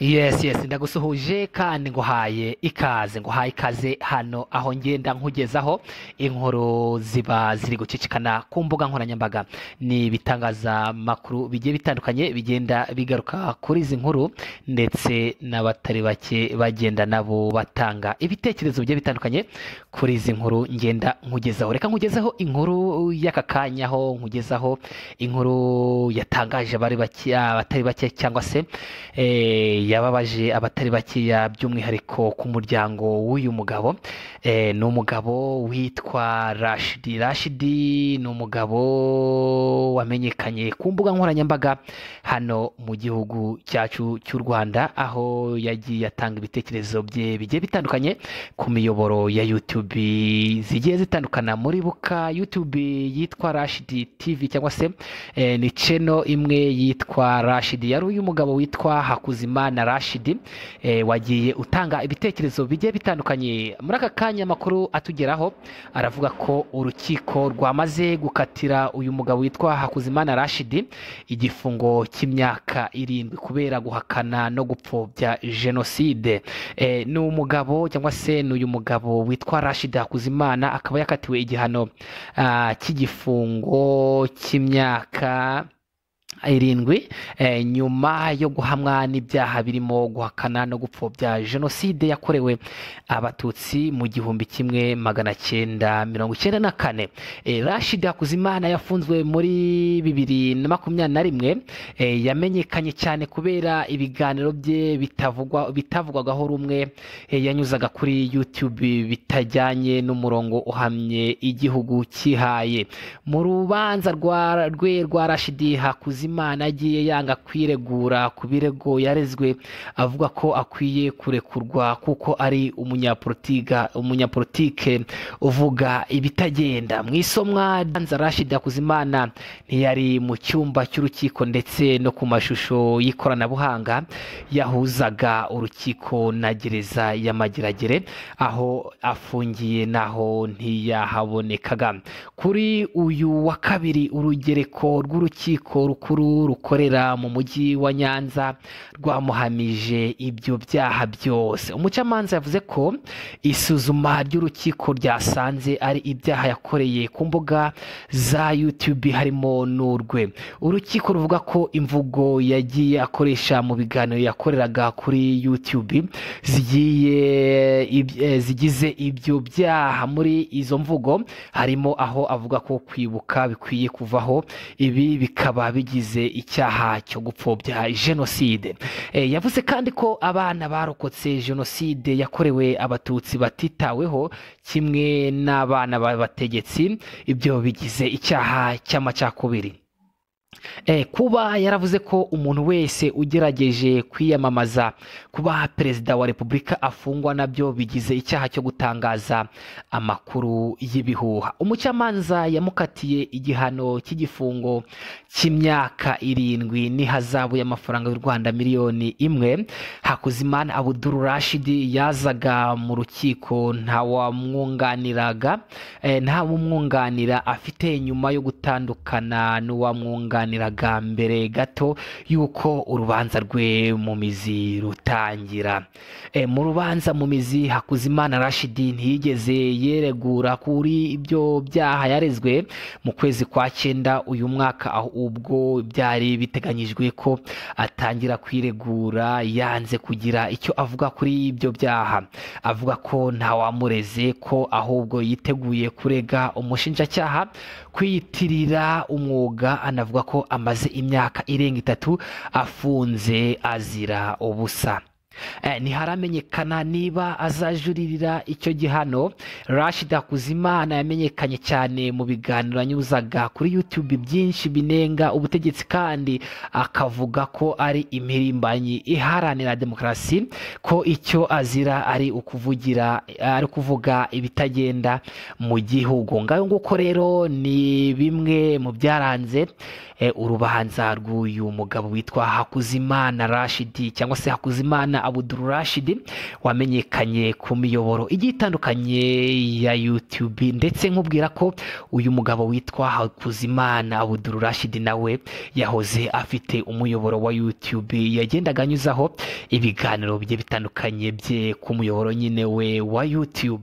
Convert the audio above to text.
yes yes ndagusuhuje kandi nguhaye ikaze. Nguhaye ikaze hano aho ngenda nkugezaho inkuru ziba ziri gucicikana ku mbuga nkoranyambaga. Ni ibitangazamakuru bigiye bitandukanye bigenda bigaruka kuri izi nkuru ndetse n'abatari bake bagenda nabo batanga ibitekerezo bigiye bitandukanye kuri izi nkuru ngenda nkugezaho. Reka nkugezeho inkuru y'aka kanya aho nkugezaho inkuru yatangaje abatari bake cyangwa se eh, yababaje abatari bakeya by'umwihariko ku muryango w'uyu mugabo Eh, ni umugabo witwa rashidi rashidi ni umugabo wamenyekanye ku mbuga nkoranyambaga hano mu gihugu cyacu cy'u rwanda aho yagiye atanga ibitekerezo bye bigiye bitandukanye ku miyoboro ya youtube zigiye zitandukana. Muri buka youtube yitwa rashidi tv cyangwa se eh, ni channel imwe yitwa rashidi yari uyu mugabo witwa hakuzimana. Rashidi eh, wagiye utanga ibitekerezo bigiye bitandukanye. Muri aka kanya amakuru atugeraho aravuga ko urukiko rwamaze gukatira uyu mugabo witwa hakuzimana rashidi igifungo cy'imyaka irindwi kubera guhakana no gupfobya jenoside. Eh, ni umugabo cyangwa se ni uyu mugabo witwa rashidi hakuzimana akaba yakatiwe igihano ah, cy'igifungo cy'imyaka irindwi eh, nyuma yo guhamwa n'ibyaha birimo guhakana no gupfobya jenoside yakorewe abatutsi mu gihumbi kimwe magana cyenda mirongo icyenda na kane. Eh, rashid hakuzimana yafunzwe muri bibiri na makumyabiri na rimwe eh, yamenyekanye cyane kubera ibiganiro bye bitavugwa bitavugwagaho rumwe yanyuzaga kuri youtube bitajyanye n'umurongo uhamye igihugu cyihaye mu rubanza rwe rwa rashidi hakuzimana Imana agiye yanga kwiregura ku birego yarezwe avuga ko akwiye kurekurwa kuko ari umunyapolitike uvuga ibitagenda. Mu isomwa ryanza Rashid Hakuzimana ntiyari mu cyumba cy'urukiko ndetse no ku mashusho y'ikoranabuhanga yahuzaga urukiko na gereza y'amageragere aho afungiye naho ntiyahabonekaga. Kuri uyu wa kabiri urugereko rw'urukiko rukuru rukorera mu mujyi wa nyanza rwamuhamije ibyo byaha byose. Umucamanza yavuze ko isuzuma ry'urukiko ryasanze ari ibyaha yakoreye ku mbuga za youtube harimo n'urwe. Urukiko ruvuga ko imvugo yagiye akoresha mu biganiro yakoreraga kuri youtube zigiye eh, zigize ibyo byaha. Muri izo mvugo harimo aho avuga ko kwibuka bikwiye kuvaho. Ibi bikaba bigize icyaha cyo gupfobya jenoside. Eh, yavuze kandi ko abana barokotse jenoside yakorewe abatutsi batitaweho kimwe n'abana b'abategetsi. Ibyo bigize icyaha cy'amacakubiri. Kuba yaravuze ko umuntu wese ugerageje kwiyamamaza kuba perezida wa repubulika afungwa na byo bigize icyaha cyo gutangaza amakuru y'ibihuha. Umucamanza yamukatiye igihano cy'igifungo cy'imyaka irindwi n'ihazabu y'amafaranga y'u rwanda miliyoni imwe. Hakuzimana abuduru rashidi yazaga mu rukiko ntawamwunganiraga eh, ntawumwunganira afite nyuma yo gutandukana n'uwamwunganiraga mbere gato y'uko urubanza rwe mu mizi rutangira. Eh, mu rubanza mu mizi hakuzimana rashidi ntiyigeze yeregura kuri ibyo byaha yarezwe mu kwezi kwa cyenda uyu mwaka ubwo byari biteganyijwe ko atangira kwiregura yanze kugira icyo avuga kuri ibyo byaha. Avuga ko ntawamureze ko ahubwo yiteguye kurega umushinjacyaha kwiyitirira umwuga anavuga ko amaze imyaka irenga itatu afunze azira ubusa. Ntiharamenyekana niba azajuririra icyo gihano. Rashid hakuzimana yamenyekanye cyane mu biganiro anyuzaga kuri youtube byinshi binenga ubutegetsi kandi akavuga ko ari impirimbanyi iharanira demokarasi ko icyo azira ari ukuvugira ari kuvuga ibitagenda mu gihugu. Ngayo nguko rero ni bimwe mu byaranze eh, urubanza rw'uyu mugabo witwa hakuzimana rashidi cyangwa se hakuzimana Abdulrashid wamenyekanye ku miyoboro igiye itandukanye ya YouTube. Ndetse nkubwira ko uyu mugabo witwa Hakuzimana Abdulrashid nawe yahoze afite umuyoboro wa YouTube. Yagendaga anyuzaho ibiganiro bigiye bitandukanye bye ku muyoboro nyine we wa YouTube.